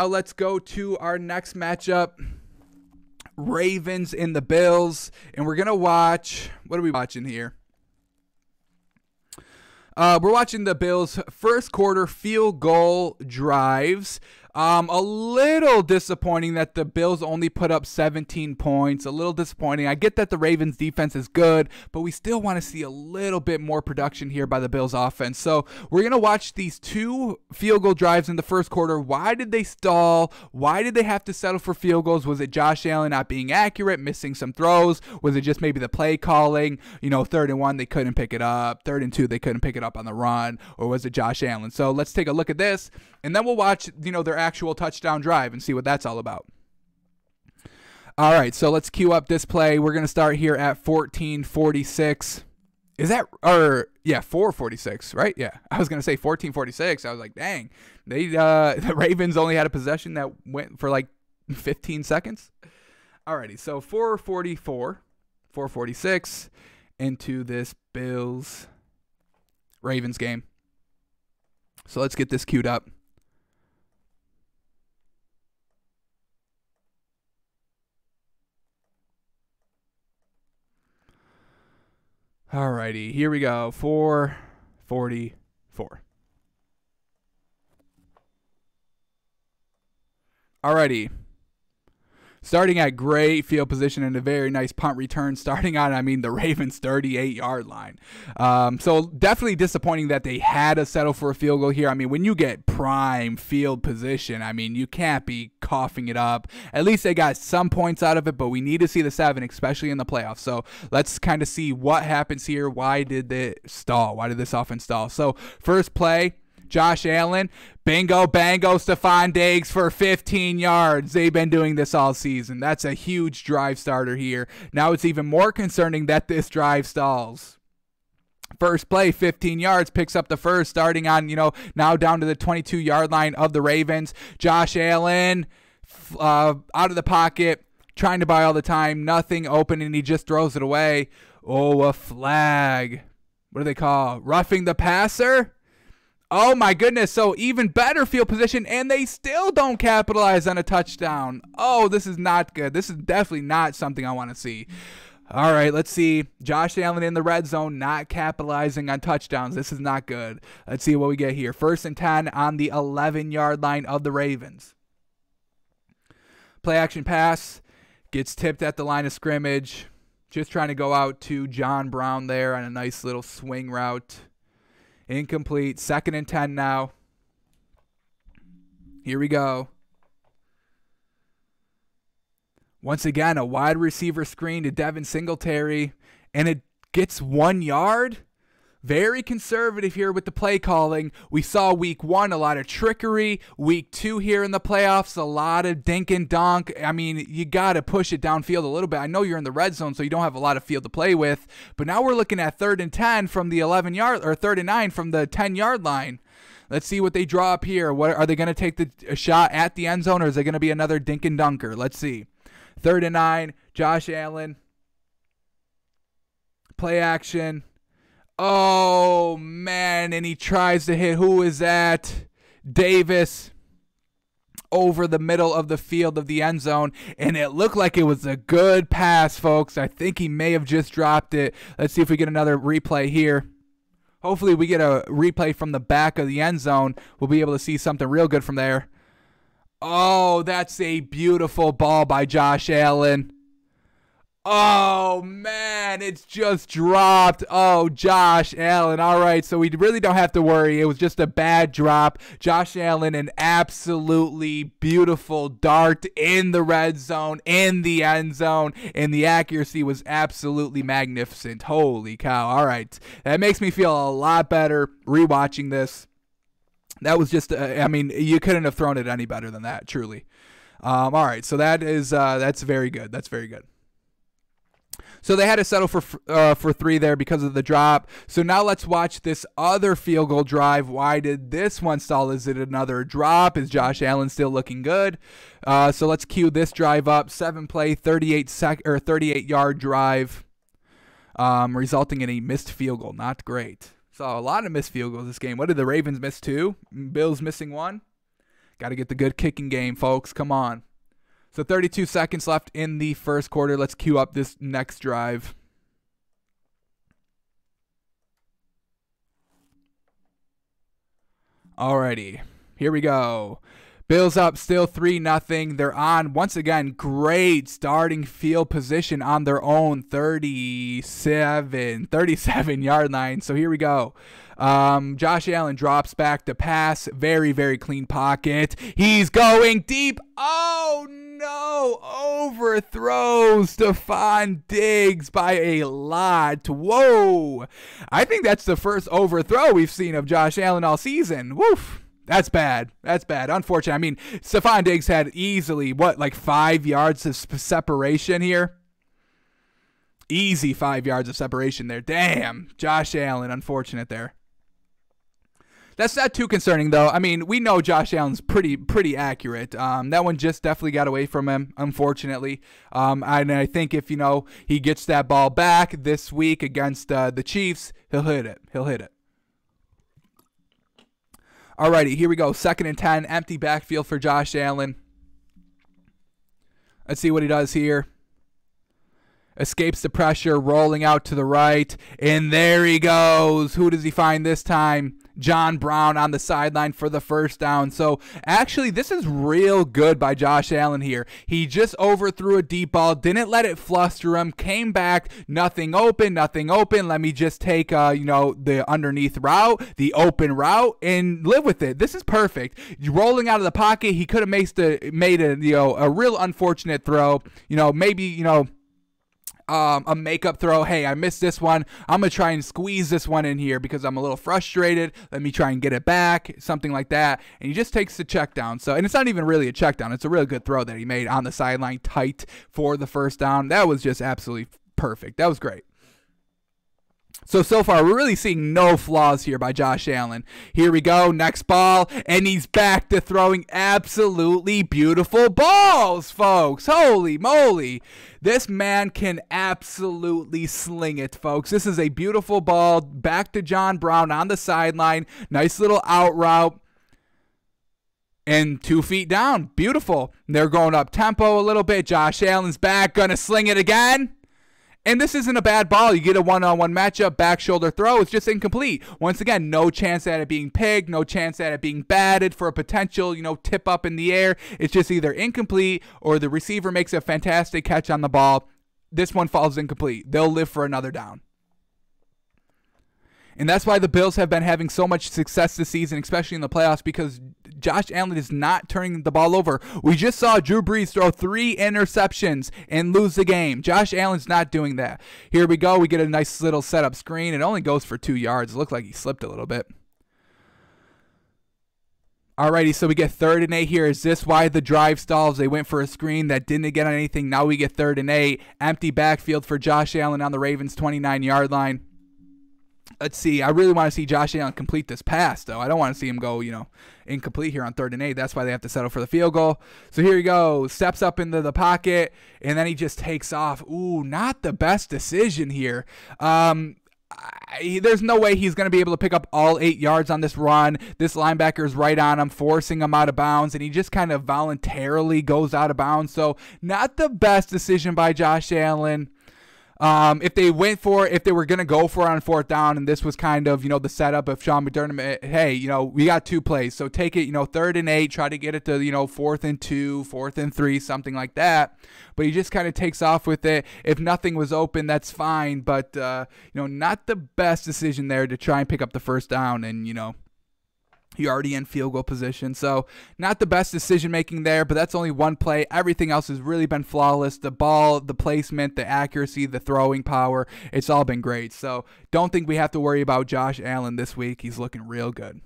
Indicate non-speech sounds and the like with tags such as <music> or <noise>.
Now let's go to our next matchup. Ravens in the Bills, and we're gonna watch. What are we watching here? Uh, we're watching the Bills' first quarter field goal drives. Um, a little disappointing that the Bills only put up 17 points. A little disappointing. I get that the Ravens defense is good, but we still want to see a little bit more production here by the Bills offense. So we're going to watch these two field goal drives in the first quarter. Why did they stall? Why did they have to settle for field goals? Was it Josh Allen not being accurate, missing some throws? Was it just maybe the play calling? You know, third and one, they couldn't pick it up. Third and two, they couldn't pick it up on the run. Or was it Josh Allen? So let's take a look at this, and then we'll watch, you know, their actual touchdown drive and see what that's all about. All right, so let's queue up this play. We're going to start here at 1446. Is that or yeah, 446, right? Yeah. I was going to say 1446. I was like, "Dang. They uh <laughs> the Ravens only had a possession that went for like 15 seconds." Alrighty, so 444, 446 into this Bills Ravens game. So let's get this queued up. Alrighty, here we go. 444. Alrighty. Starting at great field position and a very nice punt return. <laughs> Starting on, I mean, the Ravens' 38 yard line. Um, so definitely disappointing that they had to settle for a field goal here. I mean, when you get prime field position, I mean, you can't be coughing it up. At least they got some points out of it, but we need to see the seven, especially in the playoffs. So let's kind of see what happens here. Why did it stall? Why did this offense stall? So first play. Josh Allen, bingo, bango, Stefon Diggs for 15 yards. They've been doing this all season. That's a huge drive starter here. Now it's even more concerning that this drive stalls. First play, 15 yards, picks up the first, starting on, you know, now down to the 22 yard line of the Ravens. Josh Allen uh, out of the pocket, trying to buy all the time, nothing open, and he just throws it away. Oh, a flag. What do they call? Roughing the passer? Oh my goodness. So even better field position, and they still don't capitalize on a touchdown. Oh, this is not good. This is definitely not something I want to see. All right, let's see. Josh Allen in the red zone, not capitalizing on touchdowns. This is not good. Let's see what we get here. First and 10 on the 11 yard line of the Ravens. Play action pass gets tipped at the line of scrimmage. Just trying to go out to John Brown there on a nice little swing route. Incomplete. Second and 10 now. Here we go. Once again, a wide receiver screen to Devin Singletary, and it gets one yard. Very conservative here with the play calling. We saw week one a lot of trickery. Week two here in the playoffs, a lot of dink and donk. I mean, you got to push it downfield a little bit. I know you're in the red zone, so you don't have a lot of field to play with. But now we're looking at third and 10 from the 11 yard, or third and nine from the 10 yard line. Let's see what they draw up here. What are they going to take the shot at the end zone, or is it going to be another dink and dunker? Let's see. Third and nine, Josh Allen. Play action. Oh man, and he tries to hit who is that? Davis over the middle of the field of the end zone, and it looked like it was a good pass, folks. I think he may have just dropped it. Let's see if we get another replay here. Hopefully, we get a replay from the back of the end zone. We'll be able to see something real good from there. Oh, that's a beautiful ball by Josh Allen. Oh man, it's just dropped. Oh, Josh Allen. All right, so we really don't have to worry. It was just a bad drop. Josh Allen, an absolutely beautiful dart in the red zone, in the end zone, and the accuracy was absolutely magnificent. Holy cow. All right, that makes me feel a lot better rewatching this. That was just, uh, I mean, you couldn't have thrown it any better than that, truly. Um, all right, so that is, uh, that's very good. That's very good. So they had to settle for uh, for three there because of the drop. So now let's watch this other field goal drive. Why did this one stall? Is it another drop? Is Josh Allen still looking good? Uh, so let's cue this drive up. Seven play, 38 sec or 38 yard drive, um, resulting in a missed field goal. Not great. Saw a lot of missed field goals this game. What did the Ravens miss two? Bills missing one. Got to get the good kicking game, folks. Come on. So 32 seconds left in the first quarter. Let's queue up this next drive. Alrighty, here we go. Bills up still 3 nothing. They're on once again great starting field position on their own 37 37 <laughs> yard line. So here we go. Um, Josh Allen drops back to pass. Very, very clean pocket. He's going deep. Oh, no. Overthrows Stefon Diggs by a lot. Whoa. I think that's the first overthrow we've seen of Josh Allen all season. Woof. That's bad. That's bad. Unfortunate. I mean, Stefon Diggs had easily, what, like five yards of separation here? Easy five yards of separation there. Damn. Josh Allen, unfortunate there. That's not too concerning though. I mean, we know Josh Allen's pretty pretty accurate. Um, that one just definitely got away from him, unfortunately. Um, and I think if you know he gets that ball back this week against uh, the Chiefs, he'll hit it. He'll hit it. Alrighty, here we go. Second and ten, empty backfield for Josh Allen. Let's see what he does here escapes the pressure, rolling out to the right, and there he goes. Who does he find this time? John Brown on the sideline for the first down. So actually, this is real good by Josh Allen here. He just overthrew a deep ball, didn't let it fluster him, came back, nothing open, nothing open. Let me just take, uh, you know, the underneath route, the open route, and live with it. This is perfect. Rolling out of the pocket, he could have made a made a you know a real unfortunate throw. You know, maybe you know um, a makeup throw. Hey, I missed this one. I'm going to try and squeeze this one in here because I'm a little frustrated. Let me try and get it back, something like that. And he just takes the check down. So, and it's not even really a check down. It's a really good throw that he made on the sideline, tight for the first down. That was just absolutely perfect. That was great. So, so far, we're really seeing no flaws here by Josh Allen. Here we go, next ball, and he's back to throwing absolutely beautiful balls, folks. Holy moly. This man can absolutely sling it, folks. This is a beautiful ball back to John Brown on the sideline. Nice little out route and two feet down. Beautiful. They're going up tempo a little bit. Josh Allen's back, gonna sling it again. And this isn't a bad ball. You get a one on one matchup, back shoulder throw. It's just incomplete. Once again, no chance at it being pigged, no chance at it being batted for a potential, you know, tip up in the air. It's just either incomplete or the receiver makes a fantastic catch on the ball. This one falls incomplete. They'll live for another down. And that's why the Bills have been having so much success this season, especially in the playoffs, because Josh Allen is not turning the ball over. We just saw Drew Brees throw three interceptions and lose the game. Josh Allen's not doing that. Here we go. We get a nice little setup screen. It only goes for two yards. It looked like he slipped a little bit. Alrighty, so we get third and eight here. Is this why the drive stalls? They went for a screen that didn't get on anything. Now we get third and eight. Empty backfield for Josh Allen on the Ravens' 29 yard line let's see. I really want to see Josh Allen complete this pass, though. I don't want to see him go, you know, incomplete here on third and eight. That's why they have to settle for the field goal. So here he goes, steps up into the pocket, and then he just takes off. Ooh, not the best decision here. Um, I, there's no way he's going to be able to pick up all eight yards on this run. This linebacker is right on him, forcing him out of bounds, and he just kind of voluntarily goes out of bounds. So, not the best decision by Josh Allen. Um, if they went for if they were going to go for it on fourth down, and this was kind of you know the setup of Sean McDermott. Hey, you know we got two plays, so take it. You know third and eight, try to get it to you know fourth and two, fourth and three, something like that. But he just kind of takes off with it. If nothing was open, that's fine. But uh, you know not the best decision there to try and pick up the first down, and you know you're already in field goal position. So, not the best decision making there, but that's only one play. Everything else has really been flawless. The ball, the placement, the accuracy, the throwing power, it's all been great. So, don't think we have to worry about Josh Allen this week. He's looking real good.